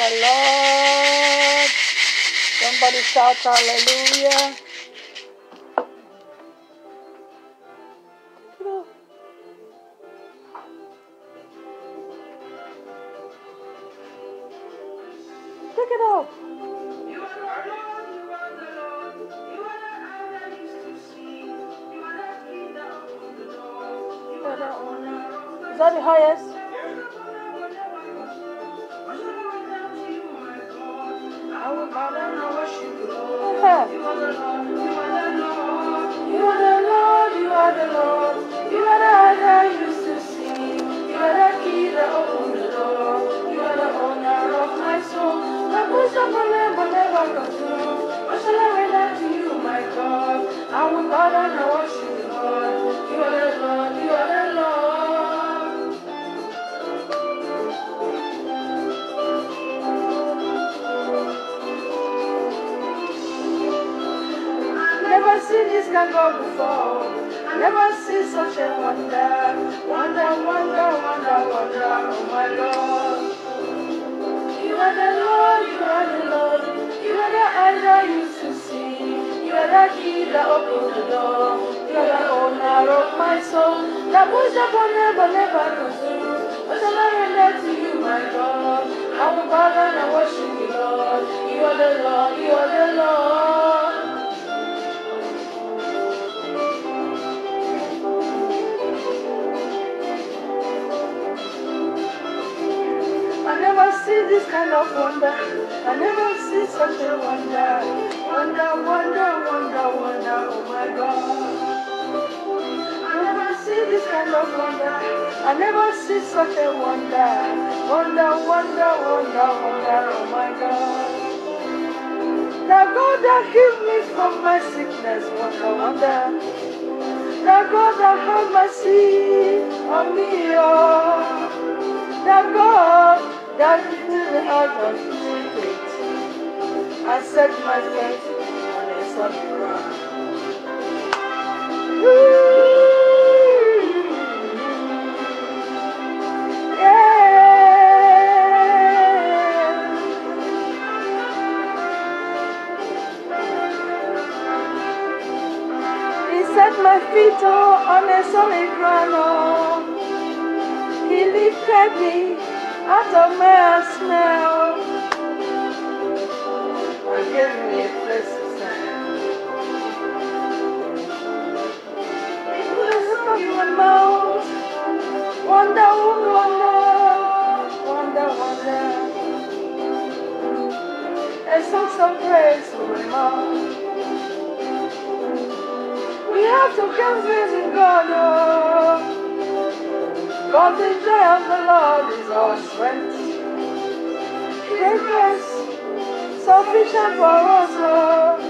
the Lord. Somebody shout hallelujah. Never see this kind of wonder. I never see such a wonder. Wonder, wonder, wonder, wonder, oh my God. I never see this kind of wonder. I never see such a wonder. Wonder, wonder, wonder, wonder, oh my God. The God that healed me from my sickness, wonder, wonder. The God that had mercy on me, oh. The God that lifted the heart of secret. I set my faith on a solid ground. Set my feet on a solid ground. Oh. He lifted me of my smell and gave me a place to stand. He blessed me with my mouth. Wonder, wonder, wonder, wonder. A song of praise to my mouth. We have to confess in God, oh. God, the joy of the Lord is our strength. Great grace, sufficient for us, Lord.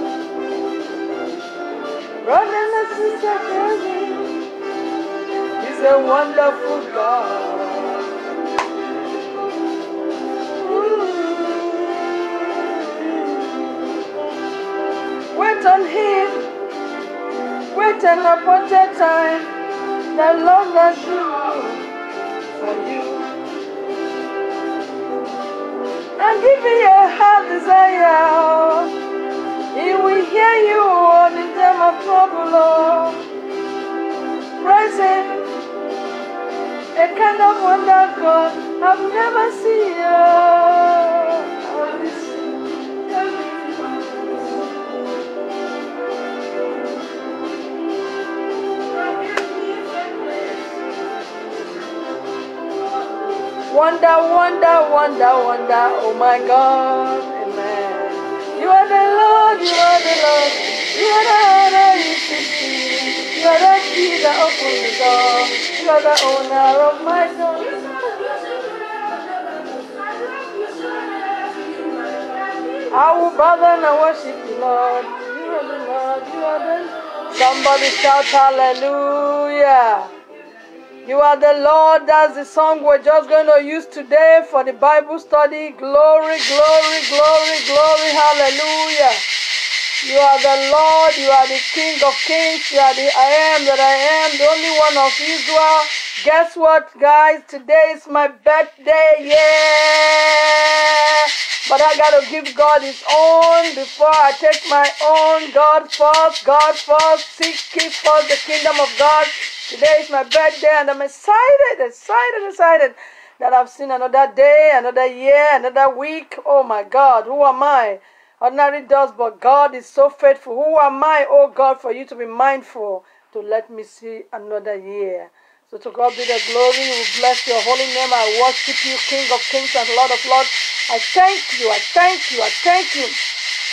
Brother and sister, me, He's a wonderful God. Wait on Him, wait an appointed time. The Lord that you for you. And give me your heart desire. He will hear you on the time of trouble. Lord. Praise A kind of wonder God I've never seen. I've Wonder, wonder, wonder, wonder, oh my God, amen. You are the Lord, you are the Lord, you are the honor you see. You are the key that opens the door, you are the owner of my soul. I will bow down and worship you, Lord. You are the Lord, you are the Lord. Somebody shout hallelujah. You are the Lord. That's the song we're just going to use today for the Bible study. Glory, glory, glory, glory. Hallelujah. You are the Lord. You are the King of Kings. You are the I am that I am, the only one of Israel. Guess what, guys? Today is my birthday. Yeah. But I gotta give God His own before I take my own. God first, God first. Seek, keep first the kingdom of God. Today is my birthday, and I'm excited, excited, excited that I've seen another day, another year, another week. Oh my God, who am I? Ordinary does, but God is so faithful. Who am I, oh God, for you to be mindful to let me see another year? So to God be the glory. We bless your holy name. I worship you, King of kings and Lord of lords. I thank you. I thank you. I thank you.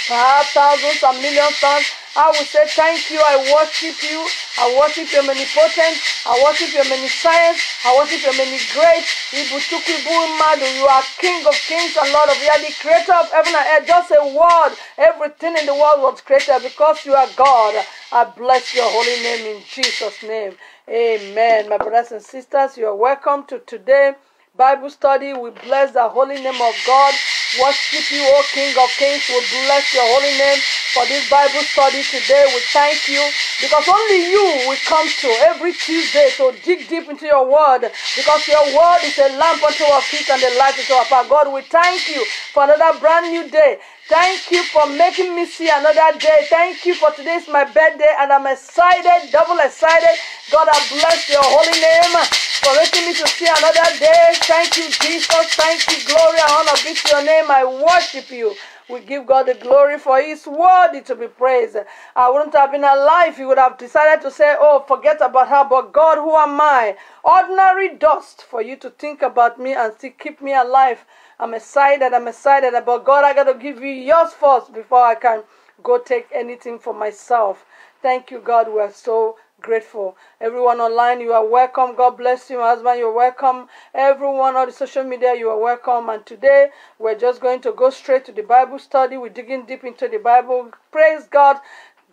Perhaps thousands and millions times. I will say thank you. I worship you. I worship your many omnipotent. I worship your many science. I worship your many great. You are King of kings and Lord of the creator of heaven and earth. Just a word. Everything in the world was created because you are God. I bless your holy name in Jesus' name. Amen. My brothers and sisters, you are welcome to today Bible study. We bless the holy name of God. Worship you, O King of Kings. We bless your holy name for this Bible study today. We thank you because only you will come to every Tuesday to dig deep into your word because your word is a lamp unto our feet and a light unto our path. God, we thank you for another brand new day. Thank you for making me see another day. Thank you for today's my birthday, and I'm excited, double excited. God, I bless your holy name for making me to see another day. Thank you, Jesus. Thank you, glory and honor be to your name. I worship you. We give God the glory for His worthy to be praised. I wouldn't have been alive. He would have decided to say, Oh, forget about her. But God, who am I? Ordinary dust for you to think about me and still keep me alive. I'm excited. I'm excited. But God, I got to give you yours first before I can go take anything for myself. Thank you, God. We're so grateful. Everyone online, you are welcome. God bless you, husband. You're welcome. Everyone on the social media, you are welcome. And today, we're just going to go straight to the Bible study. We're digging deep into the Bible. Praise God.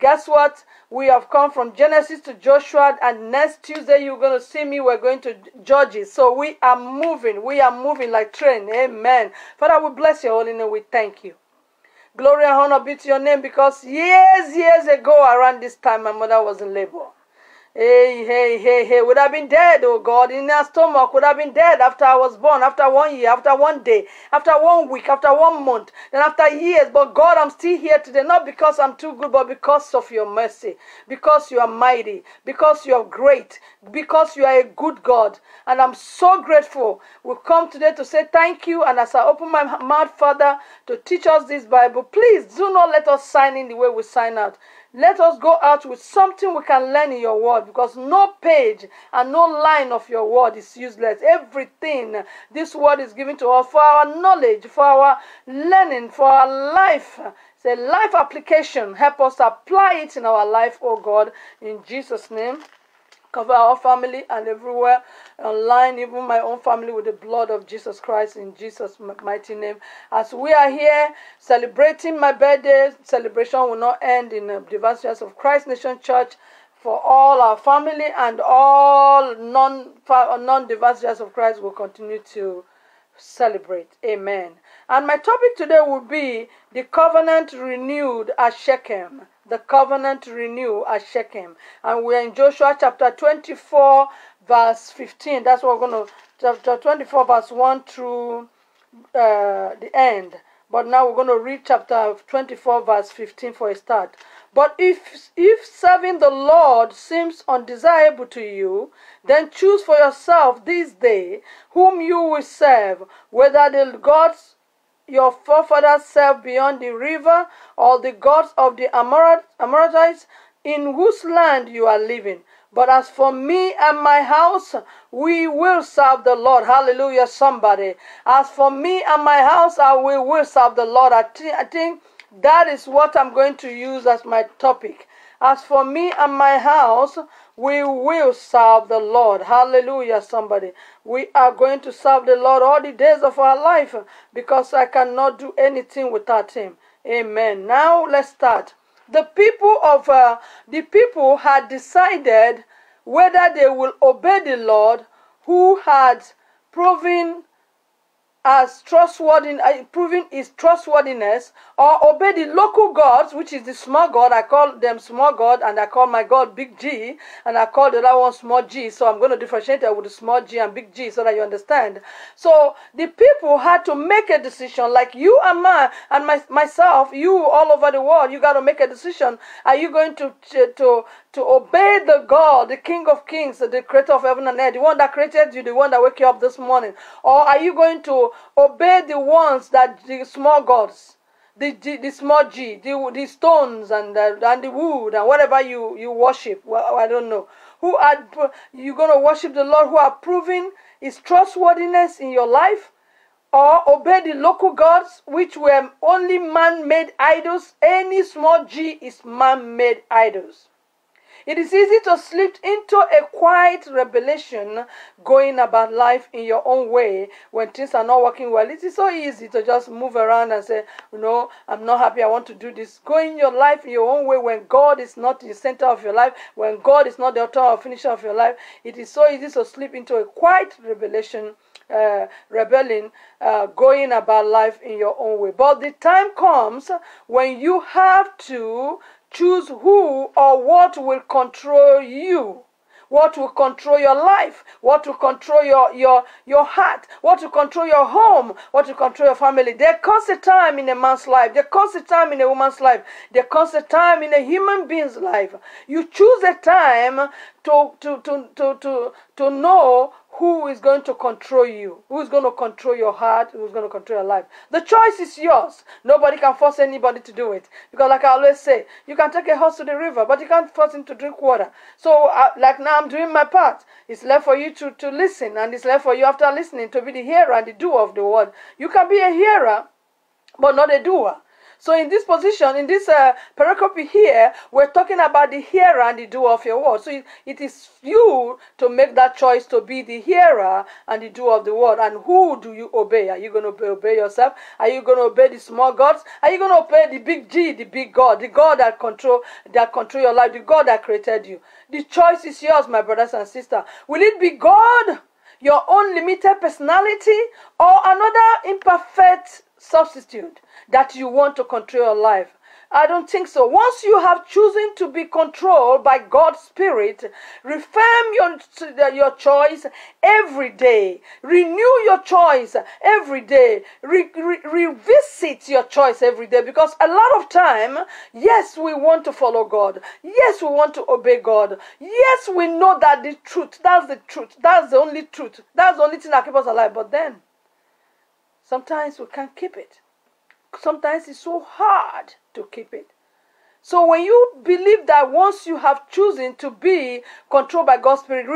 Guess what? We have come from Genesis to Joshua, and next Tuesday you're going to see me. We're going to Judges. So we are moving. We are moving like train. Amen. Father, we bless your holy name. We thank you. Glory and honor be to your name because years, years ago, around this time, my mother was in labor. Hey, hey, hey, hey, would have been dead, oh God, in her stomach, would have been dead after I was born, after one year, after one day, after one week, after one month, then after years. But God, I'm still here today, not because I'm too good, but because of your mercy, because you are mighty, because you are great, because you are a good God. And I'm so grateful. We've come today to say thank you. And as I open my mouth, Father, to teach us this Bible, please do not let us sign in the way we sign out. Let us go out with something we can learn in your word because no page and no line of your word is useless. Everything this word is given to us for our knowledge, for our learning, for our life. It's a life application. Help us apply it in our life, oh God, in Jesus' name. Cover our family and everywhere online, even my own family, with the blood of Jesus Christ in Jesus' mighty name. As we are here celebrating my birthday, celebration will not end in the Divine of Christ Nation Church for all our family and all non non Divine of Christ will continue to celebrate. Amen. And my topic today will be the covenant renewed at Shechem the covenant renew at Shechem. And we're in Joshua chapter 24, verse 15. That's what we're going to, chapter 24, verse 1 through uh, the end. But now we're going to read chapter 24, verse 15 for a start. But if, if serving the Lord seems undesirable to you, then choose for yourself this day whom you will serve, whether the gods your forefathers served beyond the river, or the gods of the Amorites, in whose land you are living. But as for me and my house, we will serve the Lord. Hallelujah, somebody. As for me and my house, uh, I will, will serve the Lord. I, th- I think that is what I'm going to use as my topic. As for me and my house, we will serve the Lord. Hallelujah, somebody. We are going to serve the Lord all the days of our life because I cannot do anything without Him. Amen. Now let's start. The people of uh, the people had decided whether they will obey the Lord who had proven as trustworthy, uh, proving his trustworthiness, or obey the local gods, which is the small god. I call them small god, and I call my god big G, and I call the other one small g. So I'm going to differentiate it with the small g and big G so that you understand. So the people had to make a decision, like you and my and my, myself, you all over the world. You got to make a decision. Are you going to to to obey the God, the King of Kings, the Creator of heaven and earth, the one that created you, the one that woke you up this morning, or are you going to obey the ones that the small gods, the, the, the small g, the, the stones and the, and the wood and whatever you, you worship. Well, I don't know. Who are you going to worship the Lord who are proving his trustworthiness in your life? Or obey the local gods, which were only man made idols? Any small g is man made idols. It is easy to slip into a quiet rebellion going about life in your own way when things are not working well. It is so easy to just move around and say, you know, I'm not happy, I want to do this. Going your life in your own way when God is not in the center of your life, when God is not the author or finisher of your life. It is so easy to slip into a quiet rebellion. Uh, rebelling, uh, going about life in your own way. But the time comes when you have to choose who or what will control you. What will control your life. What will control your your your heart. What will control your home. What will control your family. There comes a time in a man's life. There comes a time in a woman's life. There comes a time in a human being's life. You choose a time to to to to to, to know who is going to control you, who is going to control your heart, who is going to control your life. The choice is yours. Nobody can force anybody to do it. Because, like I always say, you can take a horse to the river, but you can't force him to drink water. So, uh, like now, I'm doing my part. It's left for you to, to listen, and it's left for you after listening to be the hearer and the doer of the word. You can be a hearer, but not a doer. So in this position, in this uh, pericope here, we're talking about the hearer and the doer of your word. So it, it is you to make that choice to be the hearer and the doer of the word. And who do you obey? Are you going to obey, yourself? Are you going to obey the small gods? Are you going to obey the big G, the big God, the God that control that control your life, the God that created you? The choice is yours, my brothers and sisters. Will it be God? Your own limited personality or another imperfect substitute that you want to control your life. I don't think so. Once you have chosen to be controlled by God's Spirit, refirm your, your choice every day. Renew your choice every day. Re, re, revisit your choice every day because a lot of time, yes, we want to follow God. Yes, we want to obey God. Yes, we know that the truth, that's the truth. That's the only truth. That's the only thing that keeps us alive. But then, sometimes we can't keep it sometimes it's so hard to keep it. So when you believe that once you have chosen to be controlled by God's Spirit,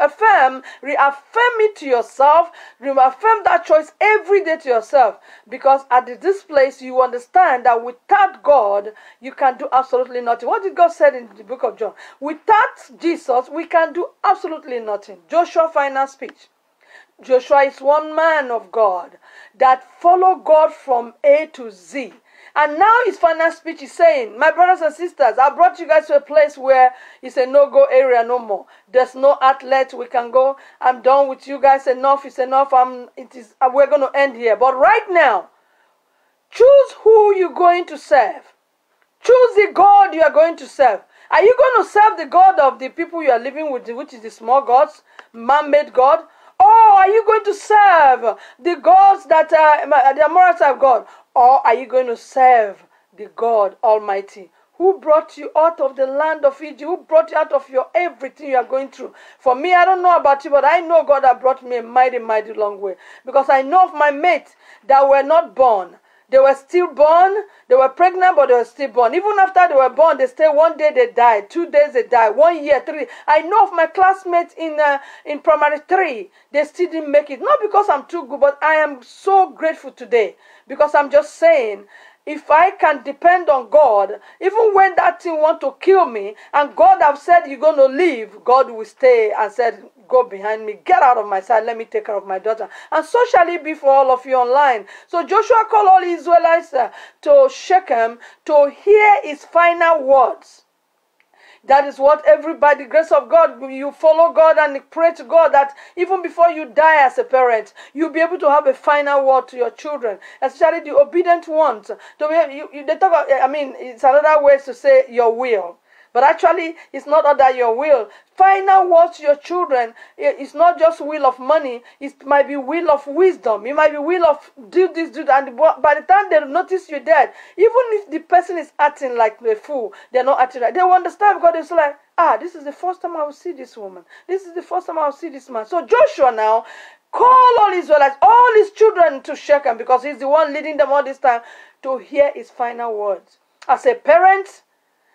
affirm, reaffirm it to yourself, reaffirm that choice every day to yourself. Because at this place, you understand that without God, you can do absolutely nothing. What did God say in the book of John? Without Jesus, we can do absolutely nothing. Joshua final speech. Joshua is one man of God that follow God from A to Z. And now his final speech is saying, My brothers and sisters, I brought you guys to a place where it's a no go area no more. There's no outlet we can go. I'm done with you guys. Enough is enough. I'm, it is, we're going to end here. But right now, choose who you're going to serve. Choose the God you are going to serve. Are you going to serve the God of the people you are living with, which is the small gods, man made God? Or are you going to serve the gods that uh, the Amorites have God? Or are you going to serve the God Almighty who brought you out of the land of Egypt, who brought you out of your everything you are going through. For me, I don't know about you, but I know God that brought me a mighty, mighty long way. Because I know of my mates that were not born. They were still born. They were pregnant, but they were still born. Even after they were born, they stayed one day they died, two days they died, one year, three. I know of my classmates in uh, in primary three. They still didn't make it. Not because I'm too good, but I am so grateful today because I'm just saying if I can depend on God, even when that thing want to kill me, and God have said you're going to leave, God will stay and said, go behind me, get out of my sight, let me take care of my daughter. And so shall it be for all of you online. So Joshua called all Israelites uh, to Shechem to hear his final words. That is what everybody, grace of God, you follow God and pray to God that even before you die as a parent, you'll be able to have a final word to your children, especially the obedient ones. To be, they talk about, I mean, it's another way to say your will. But actually, it's not under your will. Final words to your children It's not just will of money. It might be will of wisdom. It might be will of do this, do that. And by the time they notice you're dead, even if the person is acting like a fool, they're not acting right. They will understand because they're like, ah, this is the first time I will see this woman. This is the first time I will see this man. So Joshua now call all Israelites, all his children to Shechem because he's the one leading them all this time to hear his final words. As a parent,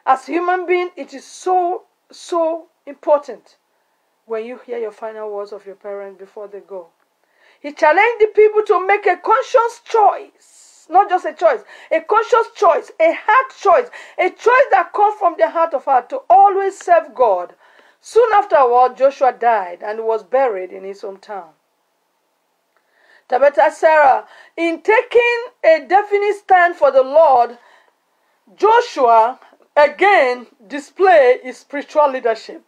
as human being, it is so, so important when you hear your final words of your parents before they go. He challenged the people to make a conscious choice, not just a choice, a conscious choice, a heart choice, a choice that comes from the heart of heart to always serve God. Soon afterward, Joshua died and was buried in his hometown. Timnath Serah, in taking a definite stand for the Lord, Joshua again display his spiritual leadership.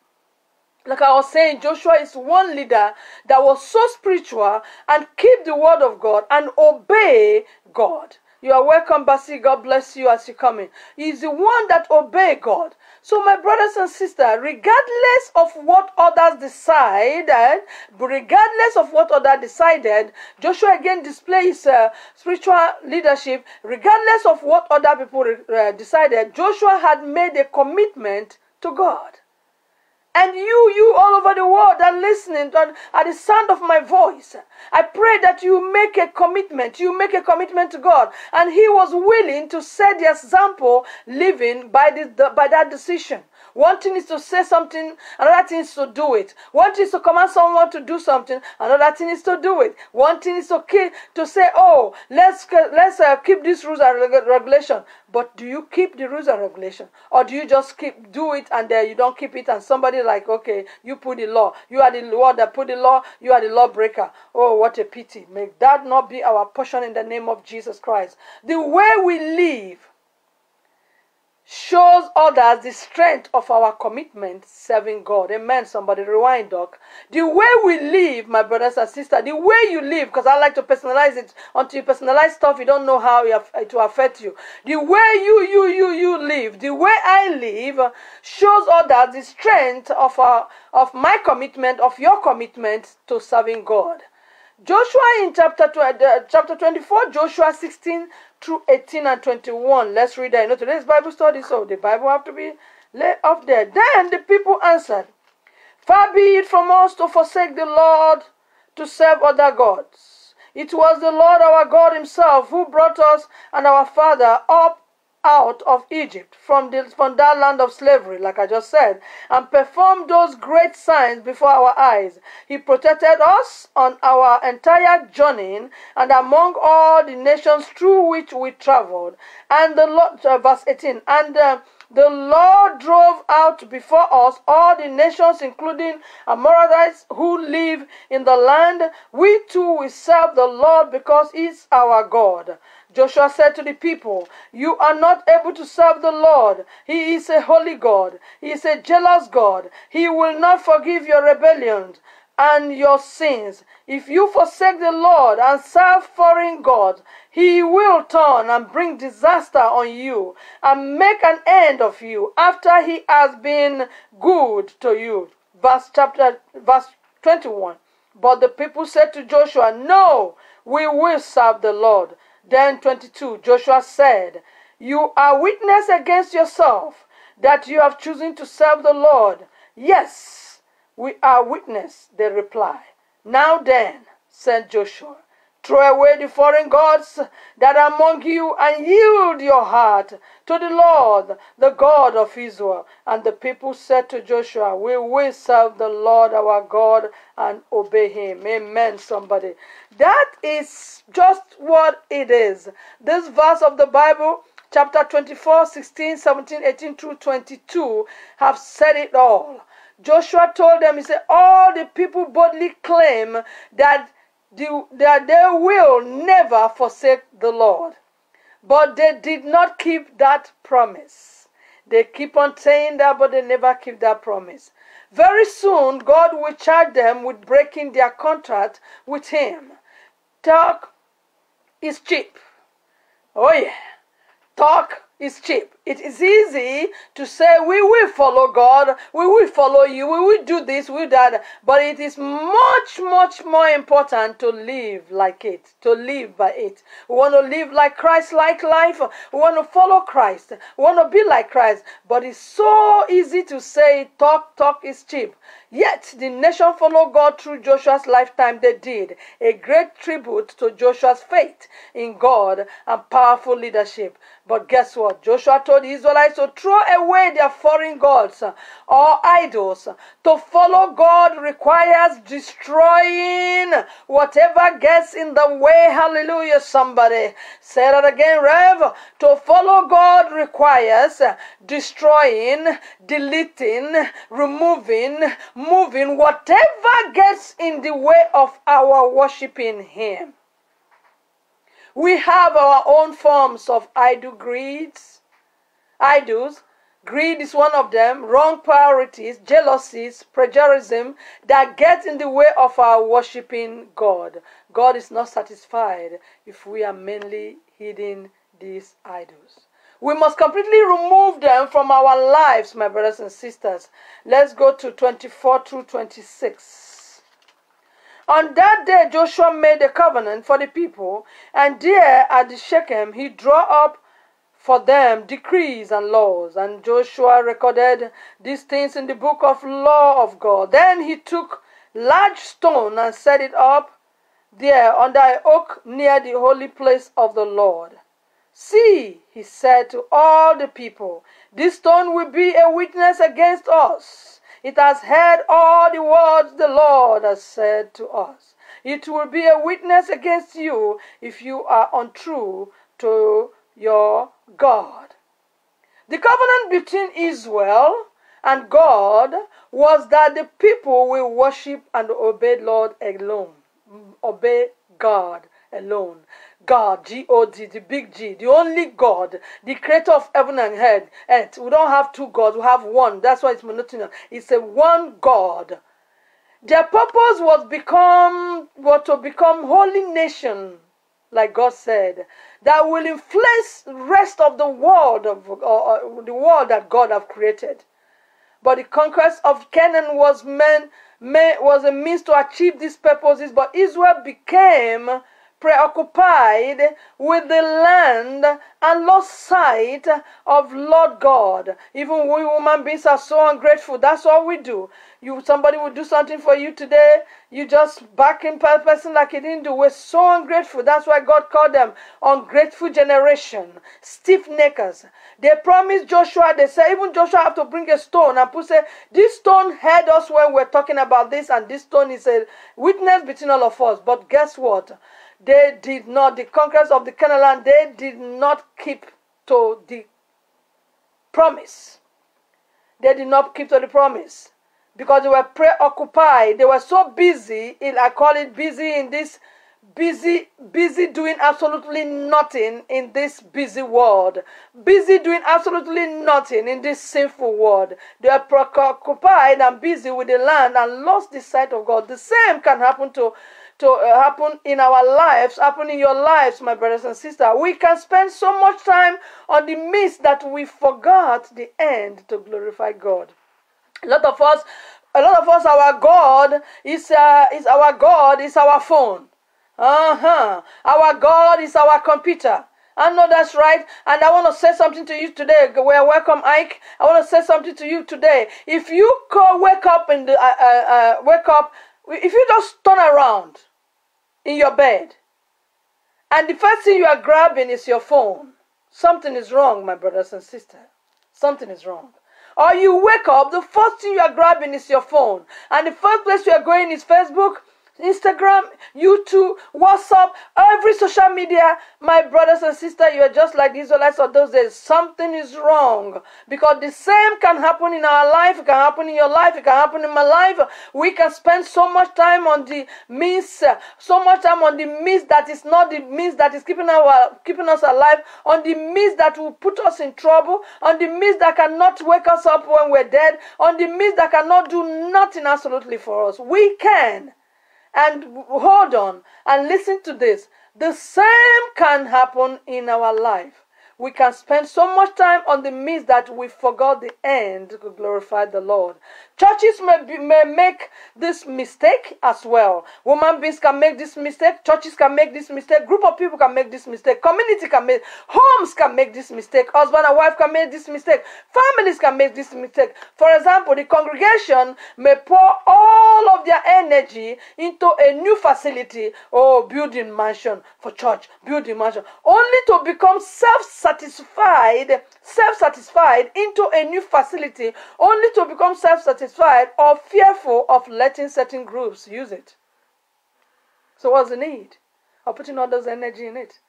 Like I was saying, Joshua is one leader that was so spiritual and keep the word of God and obey God. You are welcome, Basi. God bless you as you come in. He's the one that obey God. So, my brothers and sisters, regardless of what others decided, regardless of what others decided, Joshua again displays uh, spiritual leadership. Regardless of what other people uh, decided, Joshua had made a commitment to God. And you, you all over the world are listening to, at the sound of my voice. I pray that you make a commitment. You make a commitment to God. And He was willing to set the example living by, this, by that decision. One thing is to say something, another thing is to do it. One thing is to command someone to do something, another thing is to do it. One thing is to keep, to say, "Oh, let's let's uh, keep these rules and regulation." But do you keep the rules and regulation, or do you just keep do it and then you don't keep it? And somebody like, okay, you put the law. You are the one that put the law. You are the lawbreaker. Oh, what a pity! May that not be our portion in the name of Jesus Christ. The way we live shows others the strength of our commitment serving God. Amen. Somebody rewind, doc. The way we live, my brothers and sisters, the way you live, because I like to personalize it. Until you personalize stuff, you don't know how it will affect you. The way you, you, you, you live, the way I live, shows others the strength of our, of my commitment, of your commitment to serving God. Joshua in chapter, uh, chapter 24, Joshua 16 through 18 and 21. Let's read that. You know, today's Bible study, so the Bible have to be laid off there. Then the people answered, Far be it from us to forsake the Lord to serve other gods. It was the Lord our God Himself who brought us and our father up out of Egypt from, the, from that land of slavery, like I just said, and performed those great signs before our eyes. He protected us on our entire journey and among all the nations through which we traveled. And the Lord, uh, verse 18, and uh, the Lord drove out before us all the nations, including Amorites who live in the land. We too will serve the Lord because He's our God. Joshua said to the people, You are not able to serve the Lord. He is a holy God. He is a jealous God. He will not forgive your rebellions and your sins. If you forsake the Lord and serve foreign gods, he will turn and bring disaster on you and make an end of you after he has been good to you. Verse chapter verse 21. But the people said to Joshua, No, we will serve the Lord. Then 22, Joshua said, You are witness against yourself that you have chosen to serve the Lord. Yes, we are witness, they reply. Now then, said Joshua, Throw away the foreign gods that are among you and yield your heart to the Lord, the God of Israel. And the people said to Joshua, We will serve the Lord our God and obey him. Amen, somebody. That is just what it is. This verse of the Bible, chapter 24, 16, 17, 18 through 22, have said it all. Joshua told them, He said, All the people boldly claim that that they will never forsake the Lord. But they did not keep that promise. They keep on saying that, but they never keep that promise. Very soon, God will charge them with breaking their contract with Him. Talk is cheap. Oh, yeah. Talk is cheap. It is easy to say we will follow God, we will follow you, we will do this, we will that, but it is much, much more important to live like it, to live by it. We want to live like Christ like life, we want to follow Christ, we want to be like Christ, but it's so easy to say talk, talk is cheap. Yet the nation followed God through Joshua's lifetime. They did a great tribute to Joshua's faith in God and powerful leadership. But guess what? Joshua told the Israelites to throw away their foreign gods or idols. To follow God requires destroying whatever gets in the way. Hallelujah, somebody. Say that again, Rev. To follow God requires destroying, deleting, removing, moving whatever gets in the way of our worshiping Him. We have our own forms of idol greeds, idols. Greed is one of them, wrong priorities, jealousies, plagiarism that get in the way of our worshiping God. God is not satisfied if we are mainly hiding these idols. We must completely remove them from our lives, my brothers and sisters. Let's go to 24 through 26. On that day, Joshua made a covenant for the people, and there at the Shechem he drew up for them decrees and laws. And Joshua recorded these things in the book of law of God. Then he took large stone and set it up there under an oak near the holy place of the Lord. See, he said to all the people, this stone will be a witness against us. It has heard all the words the Lord has said to us. It will be a witness against you if you are untrue to your God. The covenant between Israel and God was that the people will worship and obey Lord alone, obey God alone. God, G O D, the big G, the only God, the creator of heaven and earth. We don't have two gods, we have one. That's why it's monotonous. It's a one God. Their purpose was become was to become holy nation, like God said, that will influence rest of the world of uh, the world that God have created. But the conquest of Canaan was meant, was a means to achieve these purposes. But Israel became preoccupied with the land and lost sight of Lord God. Even we human beings are so ungrateful. That's all we do. You somebody will do something for you today, you just back in person like he didn't do. We're so ungrateful. That's why God called them ungrateful generation, stiff neckers. They promised Joshua, they said even Joshua have to bring a stone and put say, This stone heard us when we're talking about this, and this stone is a witness between all of us. But guess what? They did not, the conquerors of the Canaan land, they did not keep to the promise. They did not keep to the promise because they were preoccupied. They were so busy, in, I call it busy in this busy, busy doing absolutely nothing in this busy world. Busy doing absolutely nothing in this sinful world. They are preoccupied and busy with the land and lost the sight of God. The same can happen to to uh, happen in our lives, happen in your lives, my brothers and sisters. We can spend so much time on the midst that we forgot the end to glorify God. A lot of us, a lot of us, our God is uh, is our God is our phone. Uh huh. Our God is our computer. I know that's right. And I want to say something to you today. Well, welcome, Ike. I want to say something to you today. If you wake up the uh, uh, uh, wake up, if you just turn around in your bed, and the first thing you are grabbing is your phone, something is wrong, my brothers and sisters. Something is wrong. Or you wake up, the first thing you are grabbing is your phone, and the first place you are going is Facebook, Instagram, YouTube, WhatsApp, every social media, my brothers and sisters, you are just like the Israelites of those days. Something is wrong. Because the same can happen in our life, it can happen in your life, it can happen in my life. We can spend so much time on the means, so much time on the means that is not the means that is keeping our keeping us alive, on the means that will put us in trouble, on the means that cannot wake us up when we're dead, on the means that cannot do nothing absolutely for us. We can and hold on and listen to this. The same can happen in our life we can spend so much time on the means that we forgot the end to glorify the Lord. Churches may, be, may make this mistake as well. Woman beings can make this mistake. Churches can make this mistake. Group of people can make this mistake. Community can make. Homes can make this mistake. Husband and wife can make this mistake. Families can make this mistake. For example, the congregation may pour all of their energy into a new facility or building mansion for church, building mansion, only to become self satisfied, self satisfied into a new facility only to become self satisfied or fearful of letting certain groups use it. So, what's the need of putting all those energy in it?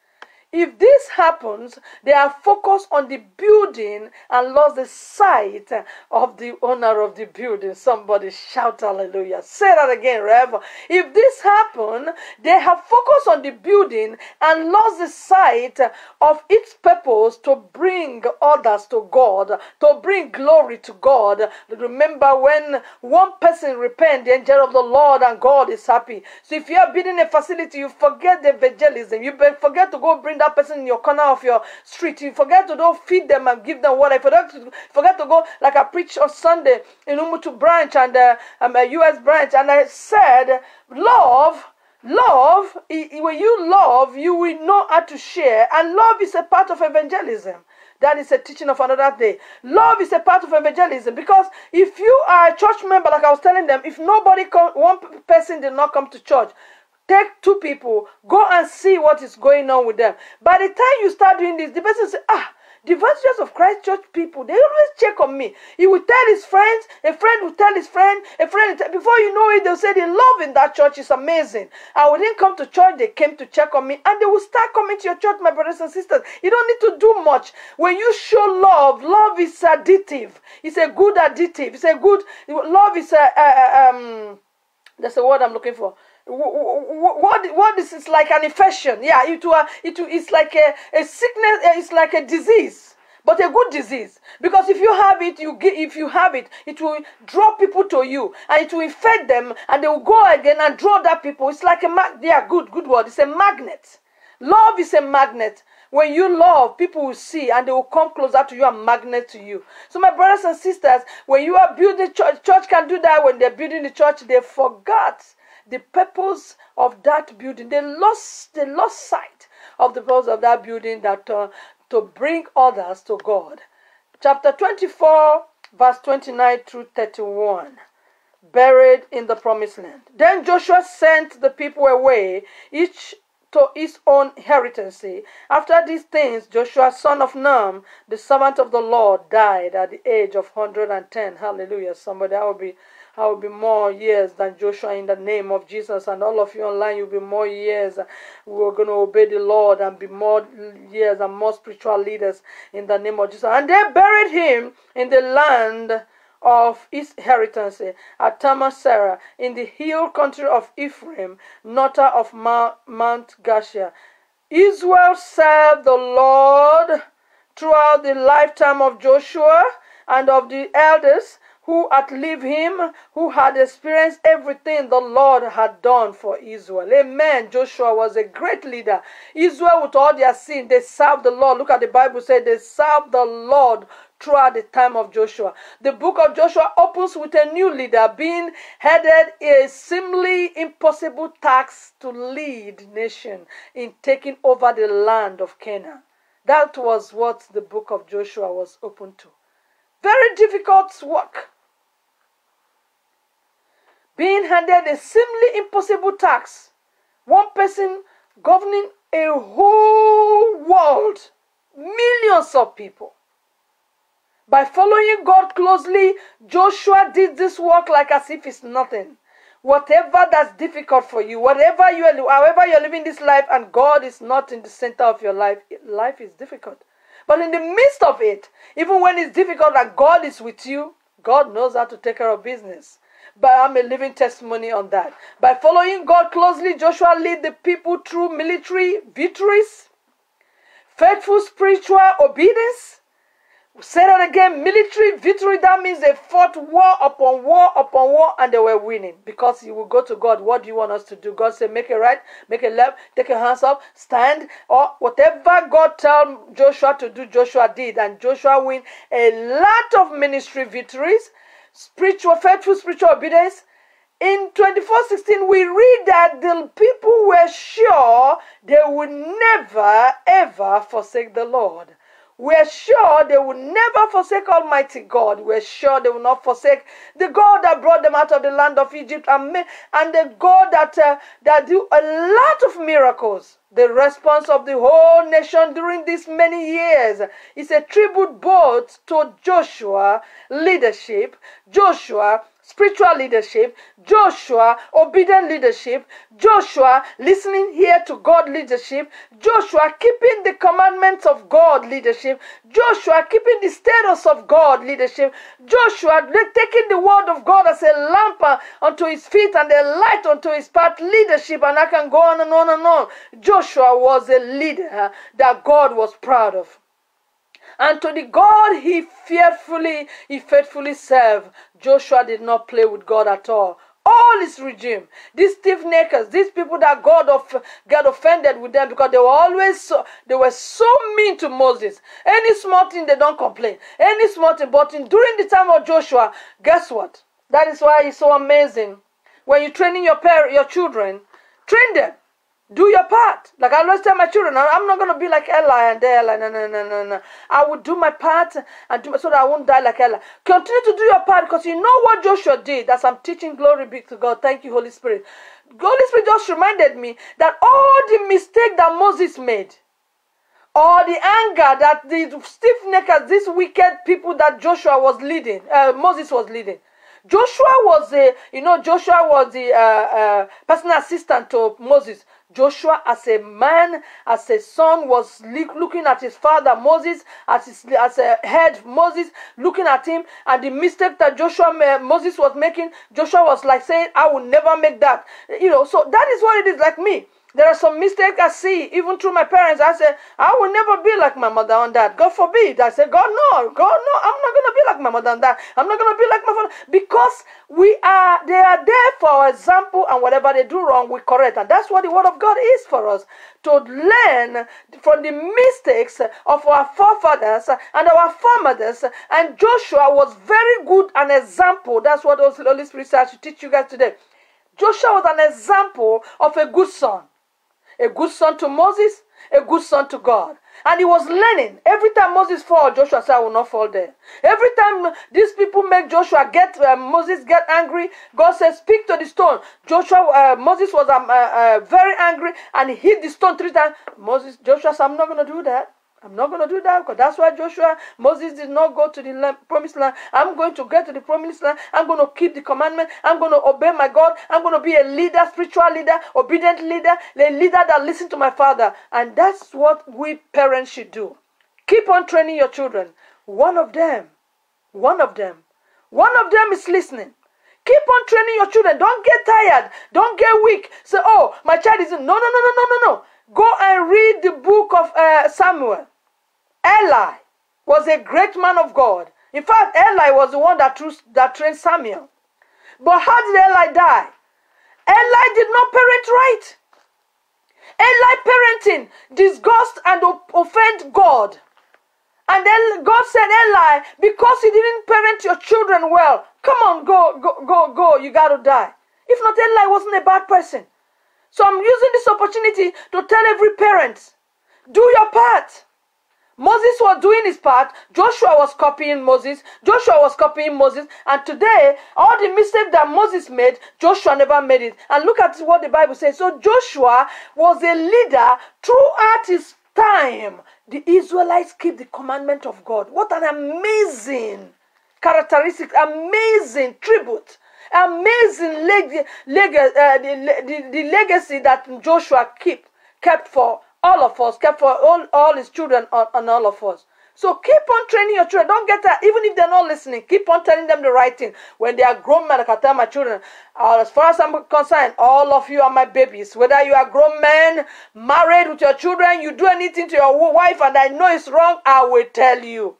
If this happens, they are focused on the building and lost the sight of the owner of the building. Somebody shout hallelujah. Say that again, Rev. If this happen, they have focused on the building and lost the sight of its purpose to bring others to God, to bring glory to God. Remember when one person repents, the angel of the Lord and God is happy. So if you are building a facility, you forget the evangelism. You forget to go bring that person in your corner of your street. You forget to don't feed them and give them water. You forget to, forget to go, like I preached on Sunday in Umutu branch and uh, um, a US branch, and I said, love. Love, when you love, you will know how to share, and love is a part of evangelism. That is a teaching of another day. Love is a part of evangelism because if you are a church member, like I was telling them, if nobody come, one person did not come to church, Take two people, go and see what is going on with them. By the time you start doing this, the person say, ah, the Adventures of Christ Church people, they always check on me. He will tell his friends, a friend will tell his friend, a friend, before you know it, they'll say the love in that church is amazing. And when they come to church, they came to check on me, and they will start coming to your church, my brothers and sisters. You don't need to do much. When you show love, love is additive. It's a good additive. It's a good, love is a, a um, that's the word I'm looking for what what is it's like an infection. Yeah it will, it it's like a, a sickness eh, it's like a disease but a good disease. Because if you have it you get if you have it it will draw people to you and it will infect them and they will go again and draw that people. It's like a mag yeah good good word. It's a magnet. Love is a magnet. When you love people will see and they will come closer to you and magnet to you. So my brothers and sisters when you are building church church can do that. When they're building the church they forgot the purpose of that building. They lost, they lost sight of the purpose of that building that uh, to bring others to God. Chapter 24, verse 29 through 31. Buried in the promised land. Then Joshua sent the people away, each to his own inheritance. After these things, Joshua, son of Nun, the servant of the Lord, died at the age of 110. Hallelujah. Somebody, I will be I will be more years than Joshua in the name of Jesus. And all of you online, you'll be more years. We're going to obey the Lord and be more years and more spiritual leaders in the name of Jesus. And they buried him in the land of his inheritance eh, at Timnath Serah in the hill country of Ephraim, north of Mount Gaash. Israel served the Lord throughout the lifetime of Joshua and of the elders who had lived him, who had experienced everything the Lord had done for Israel. Amen. Joshua was a great leader. Israel, with all their sin, they served the Lord. Look at the Bible said they served the Lord throughout the time of Joshua. The book of Joshua opens with a new leader being headed a seemingly impossible task to lead nation in taking over the land of Canaan. That was what the book of Joshua was open to. Very difficult work being handed a seemingly impossible task. One person governing a whole world, millions of people. By following God closely, Joshua did this work like as if it's nothing. Whatever that's difficult for you, whatever you are, however you're living this life, and God is not in the center of your life, life is difficult. But in the midst of it, even when it's difficult and God is with you, God knows how to take care of business. But I'm a living testimony on that. By following God closely, Joshua led the people through military victories, faithful spiritual obedience, Say that again. Military victory. That means they fought war upon war upon war and they were winning because you will go to God. What do you want us to do? God said, make it right, make it left, take your hands up, stand, or whatever God told Joshua to do, Joshua did. And Joshua win a lot of ministry victories, spiritual, faithful spiritual obedience. In 2416, we read that the people were sure they would never ever forsake the Lord. We're sure they will never forsake Almighty God. We're sure they will not forsake the God that brought them out of the land of Egypt and, and the God that, uh, that do a lot of miracles. The response of the whole nation during these many years. Is a tribute both to Joshua leadership, Joshua spiritual leadership, Joshua, obedient leadership, Joshua, listening here to God leadership, Joshua, keeping the commandments of God leadership, Joshua, keeping the status of God leadership, Joshua, taking the word of God as a lamp unto his feet and a light unto his path leadership, and I can go on and on and on. Joshua was a leader that God was proud of. And to the God he fearfully, he faithfully served, Joshua did not play with God at all. All his regime, these stiff neckers, these people that God of, got offended with them because they were always so, they were so mean to Moses. Any small thing they don't complain. Any small thing, but in, during the time of Joshua, guess what? That is why it's so amazing. When you're training your parents, your children, train them. Do your part. Like I always tell my children, I'm not to be like Eli and Eli. No, no, no, no, no. I will do my part and do my, so that I won't die like Eli. Continue to do your part because you know what Joshua did. As I'm teaching, glory be to God. Thank you, Holy Spirit. Holy Spirit just reminded me that all the mistake that Moses made, or the anger that the stiff neckers, these wicked people that Joshua was leading, uh, Moses was leading, Joshua was a, you know, Joshua was the uh, uh, personal assistant to Moses. Joshua, as a man, as a son, was looking at his father Moses, as, his, as a head Moses, looking at him, and the mistake that Joshua, Moses was making, Joshua was like saying, I will never make that. You know, so that is what it is like me. There are some mistakes I see, even through my parents. I say, I will never be like my mother on that. God forbid. I say, God, no, God, no, I'm not going to be like my mother on that. I'm not going to be like my father. Because we are, they are there for our example, and whatever they do wrong, we correct. And that's what the Word of God is for us to learn from the mistakes of our forefathers and our foremothers. And Joshua was very good an example. That's what the Holy Spirit says to teach you guys today. Joshua was an example of a good son a good son to Moses, a good son to God. And he was learning. Every time Moses fall, Joshua said, I will not fall there. Every time these people make Joshua get, uh, Moses get angry, God says, speak to the stone. Joshua, uh, Moses was um, uh, uh very angry and he hit the stone three times. Moses, Joshua said, I'm not going to do that. I'm not going to do that because that's why Joshua, Moses did not go to the land, promised land. I'm going to get to the promised land. I'm going to keep the commandment. I'm going to obey my God. I'm going to be a leader, spiritual leader, obedient leader, a leader that listens to my father. And that's what we parents should do. Keep on training your children. One of them, one of them, one of them is listening. Keep on training your children. Don't get tired. Don't get weak. Say, oh, my child isn't. No, no, no, no, no, no, no. Go and read the book of uh, Samuel. Eli was a great man of God. In fact, Eli was the one that, that trained Samuel. But how did Eli die? Eli did not parent right. Eli parenting disgust and offend God. And then God said, Eli, because you didn't parent your children well, come on, go, go, go, go, you got to die. If not, Eli wasn't a bad person. So I'm using this opportunity to tell every parent, do your part. Moses was doing his part. Joshua was copying Moses. Joshua was copying Moses. And today, all the mistakes that Moses made, Joshua never made it. And look at what the Bible says. So Joshua was a leader throughout his time. The Israelites keep the commandment of God. What an amazing characteristic, amazing tribute amazing leg- leg- uh, the, the, the legacy that Joshua keep kept for all of us, care for all, all his children and, all of us. So keep on training your children. Don't get that, even if they're not listening, keep on telling them the right thing. When they are grown men, I can tell my children, uh, as far as I'm concerned, all of you are my babies. Whether you are grown men, married with your children, you do anything to your wife and I know it's wrong, I will tell you.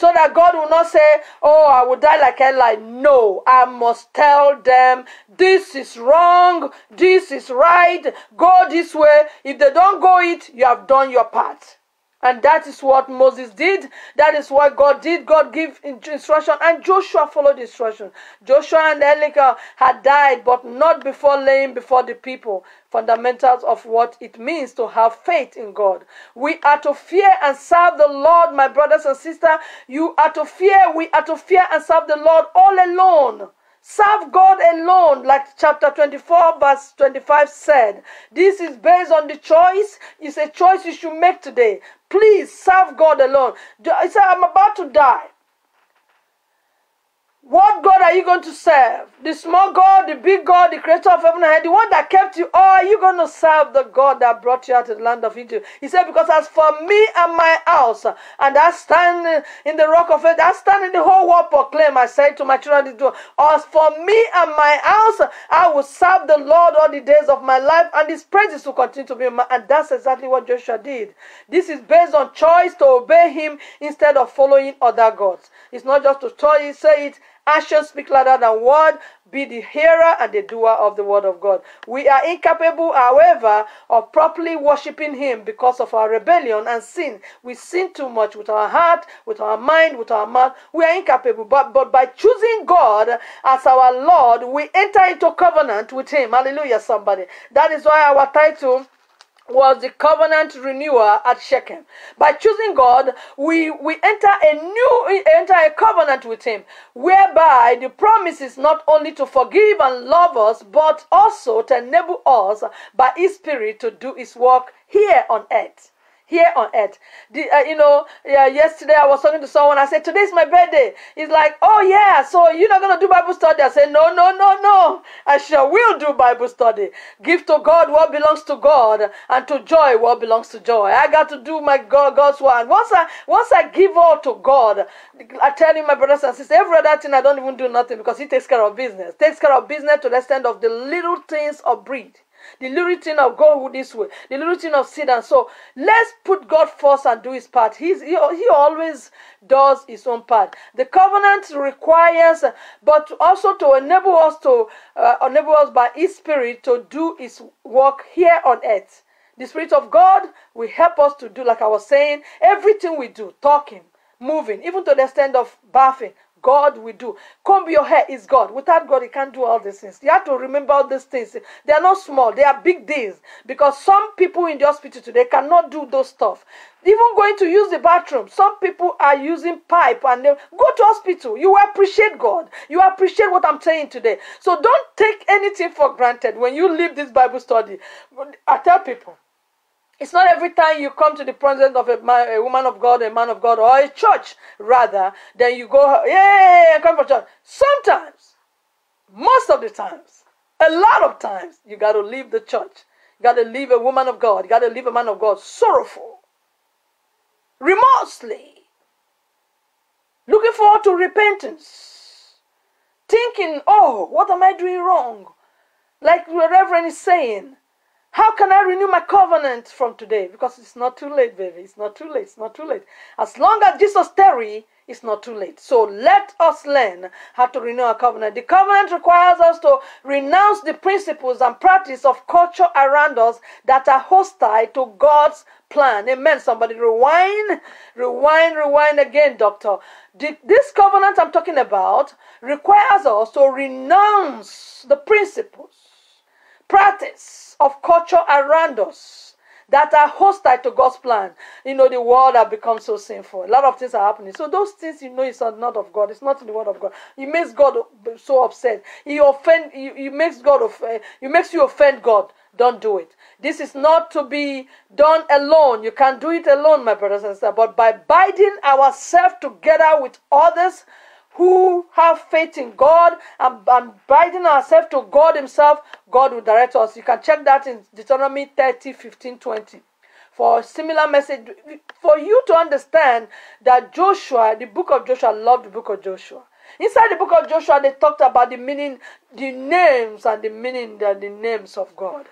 So that God will not say, Oh, I will die like Eli. No, I must tell them this is wrong, this is right, go this way. If they don't go it, you have done your part. And that is what Moses did. That is what God did. God gave instruction, and Joshua followed instruction. Joshua and Elika had died, but not before laying before the people fundamentals of what it means to have faith in God. We are to fear and serve the Lord, my brothers and sisters. You are to fear. We are to fear and serve the Lord all alone. Serve God alone, like chapter 24, verse 25 said. This is based on the choice. It's a choice you should make today. Please serve God alone. He said, I'm about to die. What God are you going to serve? The small God, the big God, the creator of heaven and earth, the one that kept you? Or are you going to serve the God that brought you out of the land of Egypt? He said, Because as for me and my house, and I stand in the rock of it, I stand in the whole world proclaim. I say to my children, As for me and my house, I will serve the Lord all the days of my life, and his praises will continue to be my. And that's exactly what Joshua did. This is based on choice to obey him instead of following other gods. It's not just to tell say it Actions speak louder than word. Be the hearer and the doer of the word of God. We are incapable, however, of properly worshiping Him because of our rebellion and sin. We sin too much with our heart, with our mind, with our mouth. We are incapable. But, but by choosing God as our Lord, we enter into covenant with Him. Hallelujah, somebody. That is why our title was the covenant renewer at Shechem. By choosing God, we, we enter a new enter a covenant with him, whereby the promise is not only to forgive and love us, but also to enable us by his spirit to do his work here on earth here on earth. The, uh, you know, yeah, yesterday I was talking to someone. I said, Today's my birthday. He's like, Oh, yeah, so you're not going to do Bible study? I said, No, no, no, no. I sure will do Bible study. Give to God what belongs to God, and to joy what belongs to joy. I got to do my God, God's word. Once I, once I give all to God, I tell you, my brothers and sisters, every other thing I don't even do nothing because He takes care of business. Takes care of business to the extent of the little things of breed. The little thing of go this way. The little thing of sit and so let's put God first and do his part. He's, he, he always does his own part. The covenant requires, but also to enable us to uh, enable us by his spirit to do his work here on earth. The spirit of God will help us to do, like I was saying, everything we do, talking, moving, even to the extent of bathing, God will do. Comb your hair is God. Without God, you can't do all these things. You have to remember all these things. They are not small, they are big deals. Because some people in the hospital today cannot do those stuff. Even going to use the bathroom, some people are using pipe and they go to hospital. You appreciate God. You appreciate what I'm saying today. So don't take anything for granted when you leave this Bible study. I tell people, it's not every time you come to the presence of a, man, a woman of God, a man of God, or a church, rather, then you go, yeah, come for church. Sometimes, most of the times, a lot of times, you got to leave the church. You got to leave a woman of God. You got to leave a man of God sorrowful, remorsely, looking forward to repentance, thinking, oh, what am I doing wrong? Like the Reverend is saying, how can I renew my covenant from today? Because it's not too late, baby. It's not too late. It's not too late. As long as Jesus tarry, it's not too late. So let us learn how to renew our covenant. The covenant requires us to renounce the principles and practice of culture around us that are hostile to God's plan. Amen. Somebody rewind, rewind, rewind again, doctor. This covenant I'm talking about requires us to renounce the principles, practice, of culture around us that are hostile to God's plan. You know, the world has become so sinful. A lot of things are happening. So those things you know it's not of God. It's not in the word of God. It makes God so upset. He offend. He, makes God. Offend, eh, he makes you offend God. Don't do it. This is not to be done alone. You can't do it alone, my brothers and sisters. But by binding ourselves together with others who have faith in God and, and binding ourselves to God Himself, God will direct us. You can check that in Deuteronomy 30, 15, 20 for a similar message for you to understand that Joshua, the book of Joshua, loved the book of Joshua. Inside the book of Joshua, they talked about the meaning, the names and the meaning, the, the names of God.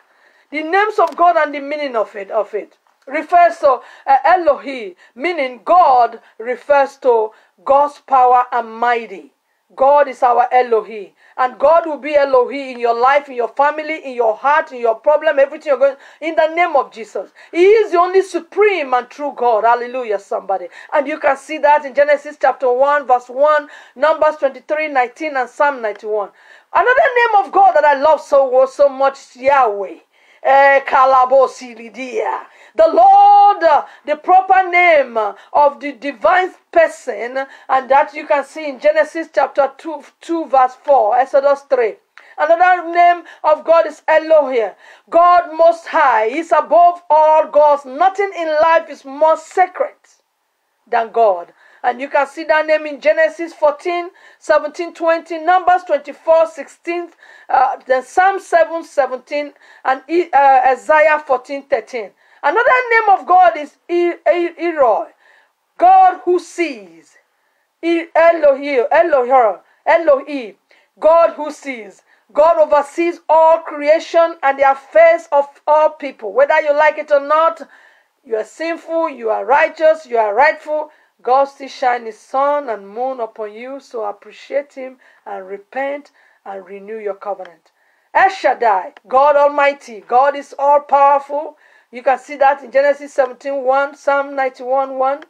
The names of God and the meaning of it, of it refers to uh, Elohi, meaning God refers to God's power and mighty. God is our Elohi. And God will be Elohi in your life, in your family, in your heart, in your problem, everything you're going in the name of Jesus. He is the only supreme and true God. Hallelujah, somebody. And you can see that in Genesis chapter 1, verse 1, Numbers 23, 19, and Psalm 91. Another name of God that I love so, so much is Yahweh. The Lord, the proper name of the divine person, and that you can see in Genesis chapter 2, 2 verse 4, Exodus 3. Another name of God is Elohim. God Most High is above all gods. Nothing in life is more sacred than God. And you can see that name in Genesis 14, 17, 20, Numbers 24, 16, uh, then Psalm 7, 17, and uh, Isaiah 14, 13. Another name of God is El Roi, God who sees. Elohim, Elohim, Elohim, God who sees. God oversees all creation and the affairs of all people. Whether you like it or not, you are sinful, you are righteous, you are rightful. God still shine his sun and moon upon you, so appreciate him and repent and renew your covenant. El Shaddai, God Almighty, God is all powerful. You can see that in Genesis 17 1, Psalm 91 1.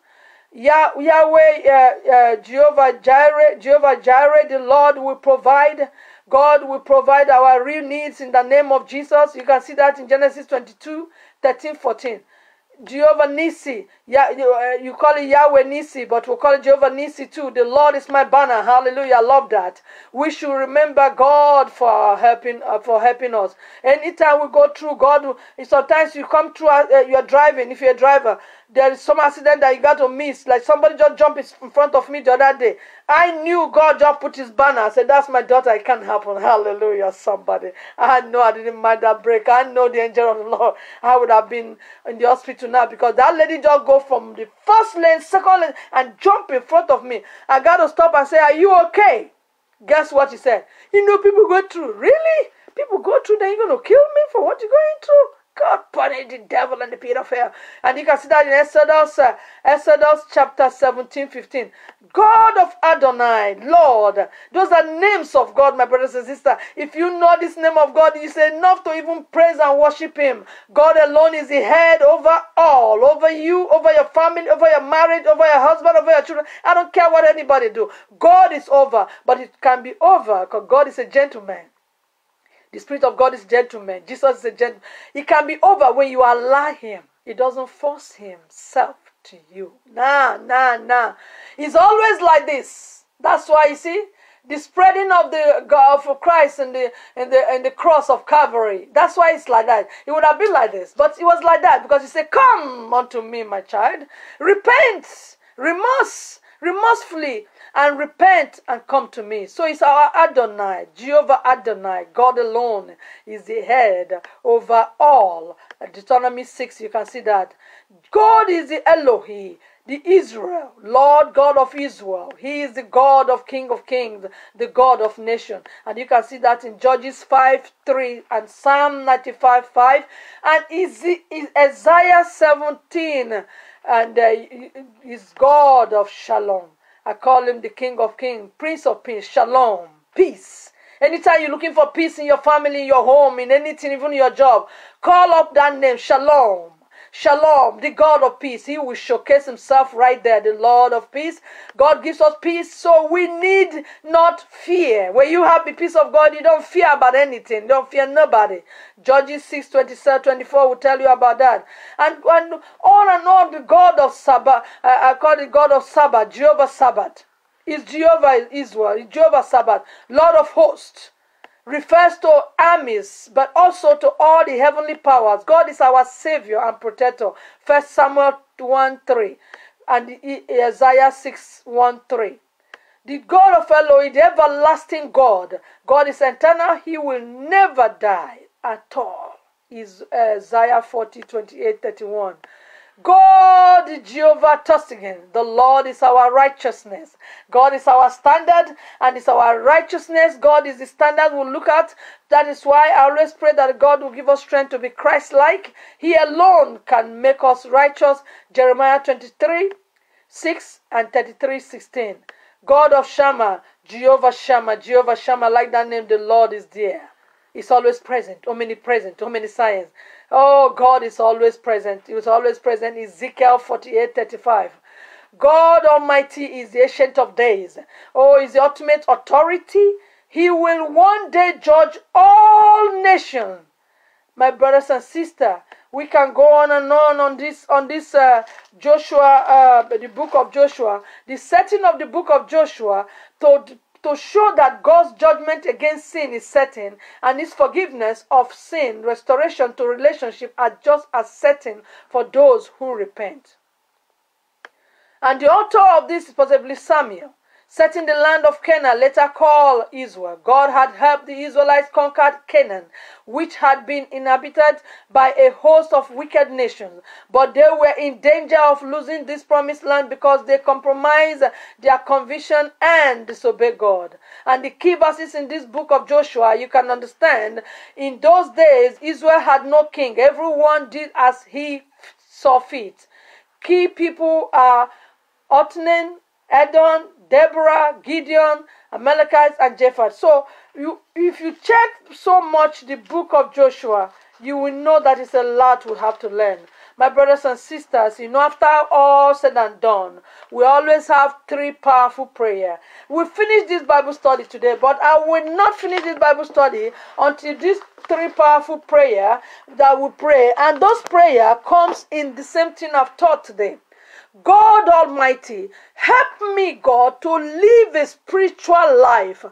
Yah- Yahweh, uh, uh, Jehovah Jireh, Jehovah Jireh, the Lord will provide. God will provide our real needs in the name of Jesus. You can see that in Genesis 22 13 14. Jehovah Nisi. Yeah, you, uh, you call it Yahweh Nisi, but we'll call it Jehovah Nisi too. The Lord is my banner. Hallelujah. I love that. We should remember God for helping uh, for helping us. Anytime we go through, God. Sometimes you come through. Uh, you're driving. If you're a driver, there is some accident that you got to miss. Like somebody just jumped in front of me the other day. I knew God just put his banner. I said, That's my daughter. It can't happen. Hallelujah, somebody. I know I didn't mind that brake. I know the angel of the Lord. I would have been in the hospital now because that lady just go from the first lane, second lane, and jump in front of me. I got to stop and say, Are you okay? Guess what he said? You know, people go through. Really? People go through, then you're going to kill me for what you're going through? God punished the devil and the pit of hell. And you can see that in Exodus, uh, Exodus chapter 17, 15. God of Adonai, Lord. Those are names of God, my brothers and sisters. If you know this name of God, you say enough to even praise and worship Him. God alone is the head over all, over you, over your family, over your marriage, over your husband, over your children. I don't care what anybody do. God is over, but it can be over because God is a gentleman. The Spirit of God is gentleman. Jesus is a gentleman. It can be over when you allow Him. He doesn't force Himself to you. Nah, nah, nah. He's always like this. That's why you see the spreading of the God of Christ and the and the and the cross of Calvary. That's why it's like that. It would have been like this, but it was like that because He said, "Come unto me, my child, repent, remorse, remorsefully." And repent and come to me. So it's our Adonai, Jehovah Adonai, God alone is the head over all. Deuteronomy 6, you can see that. God is the Elohi, the Israel, Lord God of Israel. He is the God of King of Kings, the God of nation. And you can see that in Judges 5 3 and Psalm 95 5 and is Isaiah 17 and uh, is God of Shalom. I call him the King of Kings, Prince of Peace, Shalom, peace. Anytime you're looking for peace in your family, in your home, in anything, even your job, call up that name, Shalom. Shalom, the God of peace. He will showcase himself right there, the Lord of peace. God gives us peace, so we need not fear. When you have the peace of God, you don't fear about anything. You don't fear nobody. Judges 6 27, 24 will tell you about that. And, and on and all, the God of Sabbath, uh, I call it God of Sabbath, Jehovah Sabbath. Is Jehovah Israel, Jehovah Sabbath, Lord of hosts refers to armies, but also to all the heavenly powers. God is our Savior and protector. First Samuel 1 3 and Isaiah 6 1 3. The God of Elohim, the everlasting God. God is eternal. He will never die at all. Is uh, Isaiah 40, 28, 31. God, Jehovah Tsidkenu, the Lord is our righteousness. God is our standard and is our righteousness. God is the standard we'll look at. That is why I always pray that God will give us strength to be Christ like. He alone can make us righteous. Jeremiah 23, 6 and 33, 16. God of Shammah, Jehovah Shammah, Jehovah Shammah, like that name, the Lord is there. He's always present, omnipresent, omniscience. Oh, God is always present. He was always present. Ezekiel 48 35. God Almighty is the ancient of days. Oh, is the ultimate authority. He will one day judge all nations. My brothers and sisters, we can go on and on on this on this uh, Joshua, uh, the book of Joshua, the setting of the book of Joshua to to show that God's judgment against sin is certain and his forgiveness of sin, restoration to relationship are just as certain for those who repent. And the author of this is possibly Samuel setting the land of Canaan, later called Israel. God had helped the Israelites conquer Canaan, which had been inhabited by a host of wicked nations. But they were in danger of losing this promised land because they compromised their conviction and disobeyed God. And the key verses in this book of Joshua, you can understand, in those days, Israel had no king. Everyone did as he saw fit. Key people are Othniel, Ehud, Deborah, Gideon, Amalekites, and Jephthah. So you, if you check so much the book of Joshua, you will know that it's a lot we have to learn. My brothers and sisters, you know, after all said and done, we always have three powerful prayer. We finish this Bible study today, but I will not finish this Bible study until this three powerful prayer that we pray. And those prayer comes in the same thing I've taught today. God Almighty, help me, God, to live a spiritual life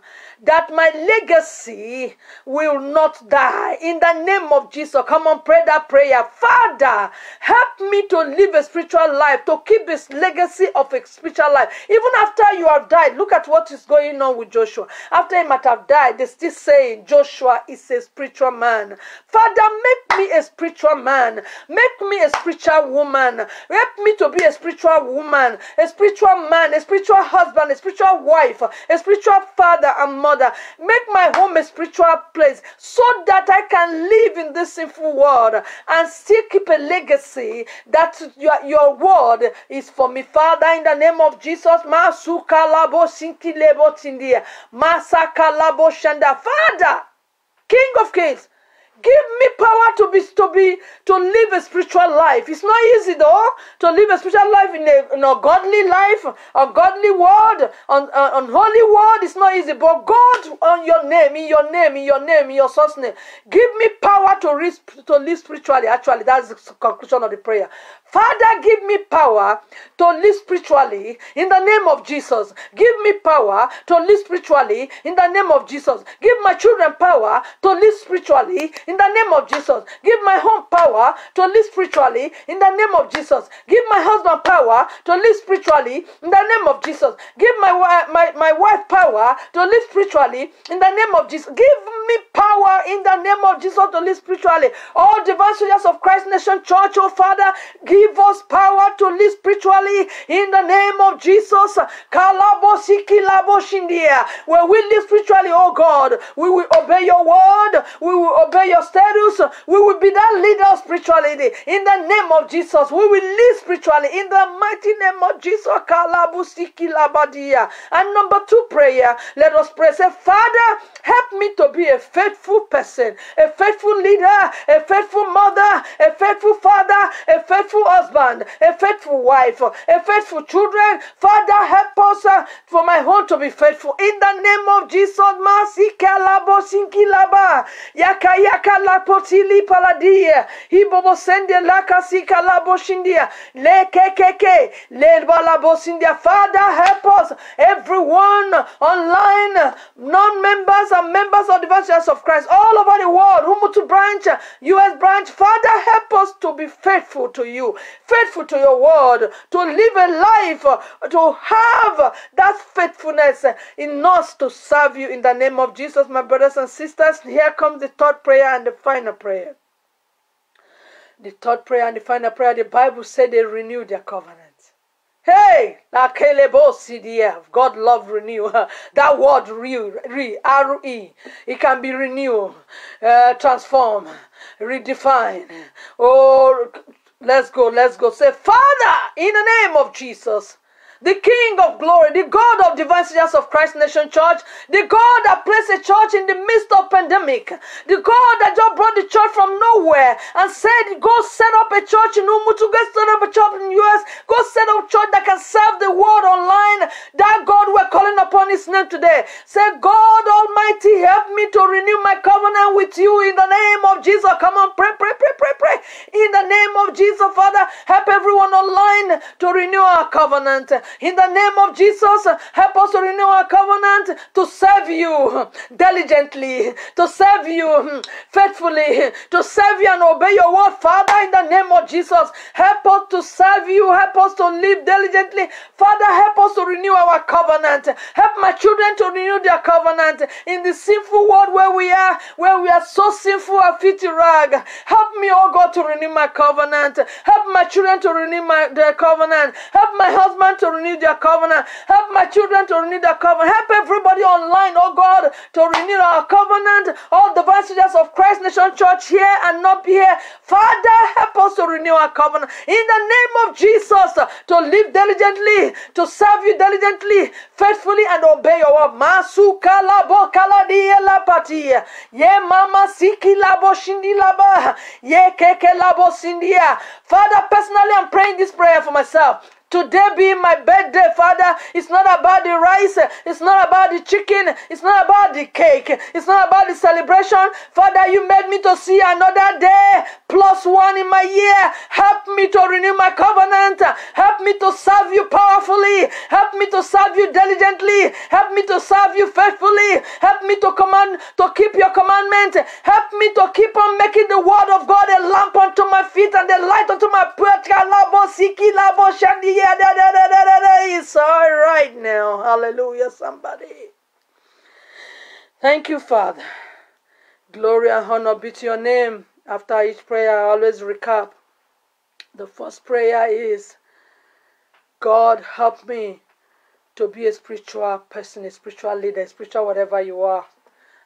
that my legacy will not die. In the name of Jesus, come on, pray that prayer. Father, help me to live a spiritual life, to keep this legacy of a spiritual life. Even after you have died, look at what is going on with Joshua. After he might have died, they still saying Joshua is a spiritual man. Father, make me a spiritual man. Make me a spiritual woman. Help me to be a spiritual woman, a spiritual man, a spiritual husband, a spiritual wife, a spiritual father and mother. Make my home a spiritual place so that I can live in this sinful world and still keep a legacy that your, your word is for me. Father, in the name of Jesus, Masukalabo Sintilebo Tindia, Masakalabo Shanda. Father, King of Kings, Give me power to be to be to live a spiritual life. It's not easy though to live a spiritual life in a, in a godly life, a godly word, on uh, unholy word. It's not easy. But God, on your name, in your name, in your name, in your son's name, give me power to reach, to live spiritually. Actually, that's the conclusion of the prayer. Father, give me power to live spiritually in the name of Jesus. Give me power to live spiritually in the name of Jesus. Give my children power to live spiritually in the name of Jesus. Give my home power to live spiritually in the name of Jesus. Give my husband power to live spiritually in the name of Jesus. Give my, my, my wife power to live spiritually in the name of Jesus. Give me power in the name of Jesus to live spiritually. All divine soldiers of Christ Nation Church, oh Father, give us power to live spiritually in the name of Jesus. When we live spiritually, oh God, we will obey your word, we will obey your status, we will be that leader of spiritually in the name of Jesus. We will lead spiritually in the mighty name of Jesus. And number two prayer, let us pray. Say, Father, help me to be a faithful person, a faithful leader, a faithful mother, a faithful father, a faithful husband, a faithful wife, a faithful children. Father, help us uh, uh, want to be faithful. In the name of Jesus, Masika Yaka Laka la potili paladia. Hibobo sende laka sika la boshindia. Le kekeke. Le balabosindia. Father, help us. Everyone online, non-members and members of the Church of Christ all over the world. Umutu branch, US branch. Father, help us to be faithful to you, faithful to your word, to live a life, to have that faithfulness in us to serve you in the name of Jesus, my brothers and sisters. Here comes the third prayer and the final prayer. The third prayer and the final prayer, the Bible said they renewed their covenant. Hey, God love renew. That word re, re, R-E. It can be renew, uh, transform, redefine. Oh, let's go, let's go. Say, Father, in the name of Jesus the King of glory, the God of divine Church of Christ Nation Church, the God that placed a church in the midst of pandemic, the God that just brought the church from nowhere and said, go set up a church in Umutu, go set up a church in the US, go set up a church that can serve the world online. That God we're calling upon his name today. Say, God Almighty, help me to renew my covenant with you in the name of Jesus. Come on, pray, pray, pray, pray, pray. In the name of Jesus, Father, help everyone online to renew our covenant. In the name of Jesus, help us to renew our covenant to serve you diligently, to serve you faithfully, to serve you and obey your word, Father. In the name of Jesus, help us to serve you, help us to live diligently. Father, help us to renew our covenant. Help my children to renew their covenant in the sinful world where we are, where we are so sinful and fit to rag. Help me, oh God, to renew my covenant. Help my children to renew my, their covenant. Help my husband to renew their covenant. Help my children to renew their covenant. Help everybody online, oh God, to renew our covenant. All the vices of Christ Nation Church here and not here. Father, help us to renew our covenant. In the name of Jesus, to live diligently, to serve you diligently, faithfully, and obey your word. Masuka labo kaladia lapatia. Ye mama siki labo shindi laba. Ye keke labo. Father, personally, I'm praying this prayer for myself. Today being my birthday, Father, it's not about the rice, it's not about the chicken, it's not about the cake, it's not about the celebration. Father, you made me to see another day plus one in my year. Help me to renew my covenant. Help me to serve you powerfully. Help me to serve you diligently. Help me to serve you faithfully. Help me to command to keep your commandment. Help me to keep on making the word of God a lamp unto my feet and a light unto my path. Yeah, da, da, da, da, da, da. It's all right now. Hallelujah, somebody. Thank you, Father. Glory and honor be to your name. After each prayer, I always recap. The first prayer is God, help me to be a spiritual person, a spiritual leader, a spiritual whatever you are.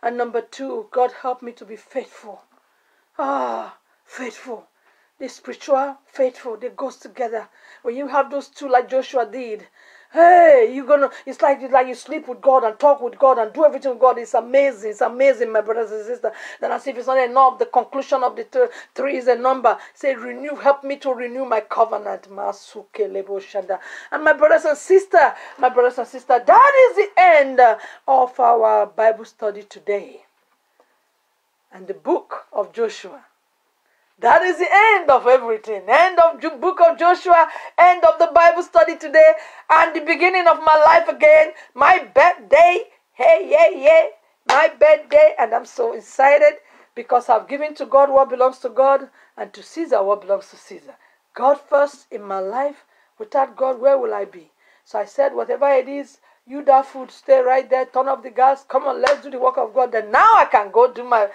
And number two, God, help me to be faithful. Ah, faithful the spiritual, faithful, they goes together. When you have those two like Joshua did, hey, you're gonna it's like it's like you sleep with God and talk with God and do everything with God. It's amazing, it's amazing, my brothers and sisters. Then as if it's not enough, the conclusion of the th- three is a number. Say, renew, help me to renew my covenant. And my brothers and sisters, my brothers and sisters, that is the end of our Bible study today. And the book of Joshua that is the end of everything. End of the book of Joshua, end of the Bible study today, and the beginning of my life again. My birthday. Hey, yeah, yeah. My birthday. And I'm so excited because I've given to God what belongs to God and to Caesar what belongs to Caesar. God first in my life. Without God, where will I be? So I said, whatever it is, you that food, stay right there, turn off the gas. Come on, let's do the work of God. Then now I can go do my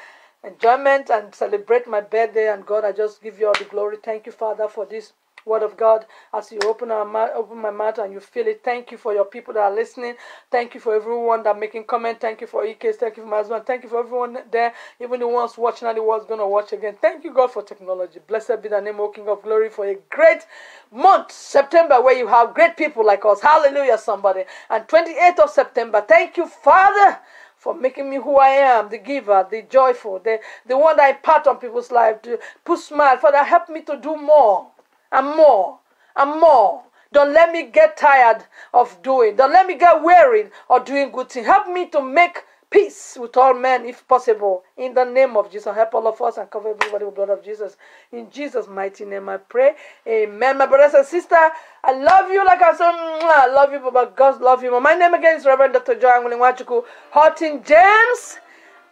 enjoyment and celebrate my birthday. And God, I just give you all the glory. Thank you, Father, for this word of God as you open our open my mouth and you feel it. Thank you for your people that are listening. Thank you for everyone that making comment. Thank you for EKs. Thank you for my husband. Thank you for everyone there, even the ones watching and the ones gonna watch again. Thank you, God, for technology. Blessed be the name, O King of Glory, for a great month, September, where you have great people like us. Hallelujah, somebody. And 28th of September. Thank you, Father for making me who I am, the giver, the joyful, the, the one that impart on people's life, to put smile. Father, help me to do more and more and more. Don't let me get tired of doing. Don't let me get weary of doing good things. Help me to make peace with all men if possible. In the name of Jesus, help all of us and cover everybody with the blood of Jesus. In Jesus' mighty name, I pray. Amen. My brothers and sisters, I love you like I said, I love you, but God love you. My name again is Reverend Dr. Joy Angwilingwachuku, Horton James.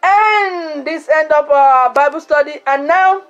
And this end of our Bible study. And now,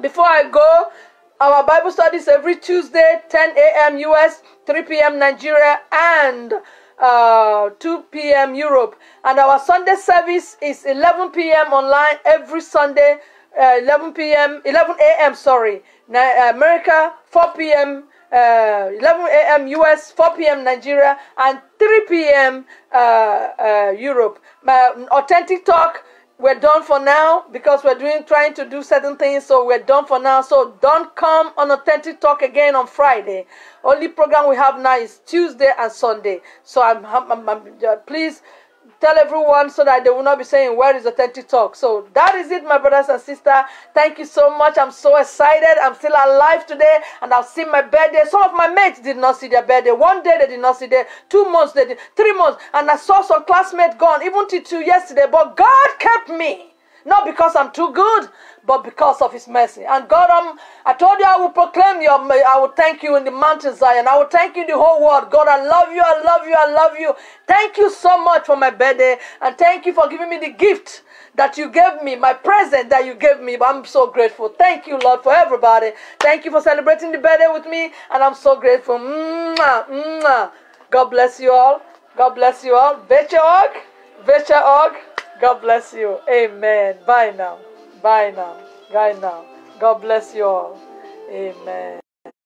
before I go, our Bible studies every Tuesday, 10 a.m. US, 3 p.m. Nigeria, and uh, 2 p.m. Europe. And our Sunday service is 11 p.m. online every Sunday, uh, 11 p.m., 11 a.m. Sorry, America, 4 p.m. Uh, 11 a.m. US, 4 p.m. Nigeria, and 3 p.m. Uh, uh, Europe. My authentic talk we're done for now because we're doing trying to do certain things so we're done for now. So don't come on authentic talk again on friday. Only program we have now is tuesday and sunday. So i'm, I'm, I'm, I'm please tell everyone so that they will not be saying where is authentic talk? So that is it my brothers and sisters thank you so much. I'm so excited. I'm still alive today and i've seen my birthday. Some of my mates did not see their birthday. One day they did not see their two months they did three months. And i saw some classmates gone even till two yesterday. But god kept me. Not because I'm too good, but because of His mercy. And God, I'm, I told you I will proclaim your, I will thank you in the mountain Zion. I will thank you in the whole world. God, I love you, I love you, I love you. Thank you so much for my birthday, and thank you for giving me the gift that you gave me, my present that you gave me. I'm so grateful. Thank you, Lord, for everybody. Thank you for celebrating the birthday with me, and I'm so grateful. Mwah, mwah. God bless you all. God bless you all. Betcha Og. Betcha Og. God bless you. Amen. Bye now. Bye now. Bye now. God bless you all. Amen.